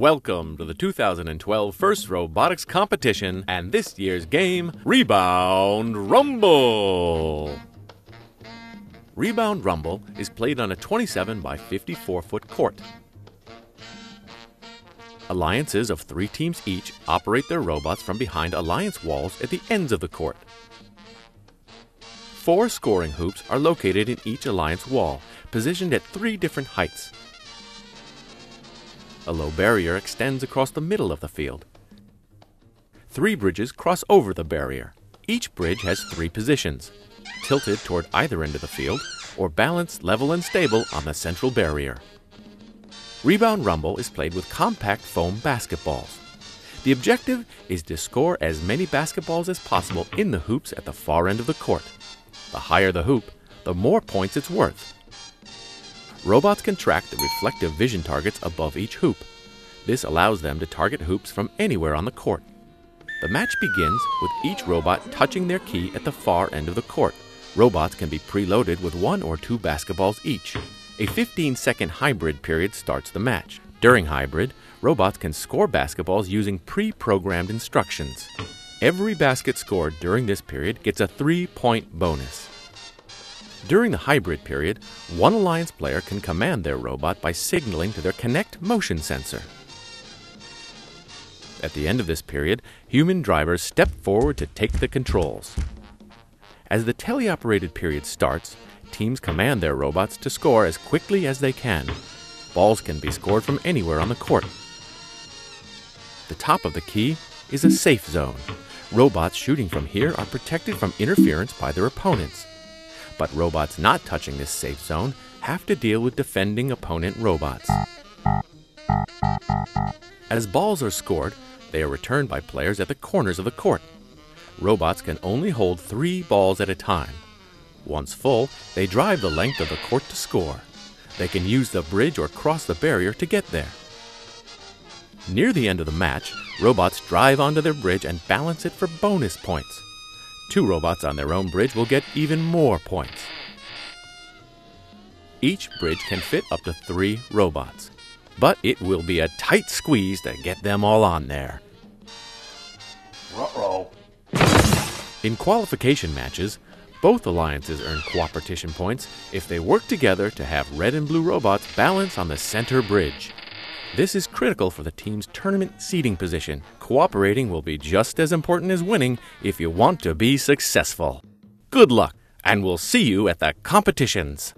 Welcome to the 2012 First Robotics Competition and this year's game, Rebound Rumble. Rebound Rumble is played on a 27 by 54 foot court. Alliances of three teams each operate their robots from behind alliance walls at the ends of the court. Four scoring hoops are located in each alliance wall, positioned at three different heights. A low barrier extends across the middle of the field. Three bridges cross over the barrier. Each bridge has three positions tilted toward either end of the field, or balanced level and stable on the central barrier. Rebound Rumble is played with compact foam basketballs. The objective is to score as many basketballs as possible in the hoops at the far end of the court. The higher the hoop, the more points it's worth. Robots can track the reflective vision targets above each hoop. This allows them to target hoops from anywhere on the court. The match begins with each robot touching their key at the far end of the court. Robots can be preloaded with one or two basketballs each. A 15 second hybrid period starts the match. During hybrid, robots can score basketballs using pre programmed instructions. Every basket scored during this period gets a three point bonus. During the hybrid period, one Alliance player can command their robot by signaling to their Kinect motion sensor. At the end of this period, human drivers step forward to take the controls. As the teleoperated period starts, teams command their robots to score as quickly as they can. Balls can be scored from anywhere on the court. The top of the key is a safe zone. Robots shooting from here are protected from interference by their opponents but robots not touching this safe zone have to deal with defending opponent robots. As balls are scored, they are returned by players at the corners of the court. Robots can only hold three balls at a time. Once full, they drive the length of the court to score. They can use the bridge or cross the barrier to get there. Near the end of the match, robots drive onto their bridge and balance it for bonus points. Two robots on their own bridge will get even more points. Each bridge can fit up to three robots, but it will be a tight squeeze to get them all on there. Uh-oh. In qualification matches, both alliances earn cooperation points if they work together to have red and blue robots balance on the center bridge. This is critical for the team's tournament seeding position. Cooperating will be just as important as winning if you want to be successful. Good luck, and we'll see you at the competitions.